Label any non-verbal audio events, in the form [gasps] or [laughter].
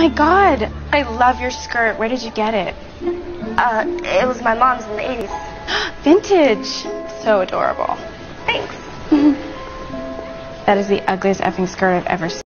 my god, I love your skirt. Where did you get it? Uh, it was my mom's in the 80s. [gasps] Vintage. So adorable. Thanks. [laughs] That is the ugliest effing skirt I've ever seen.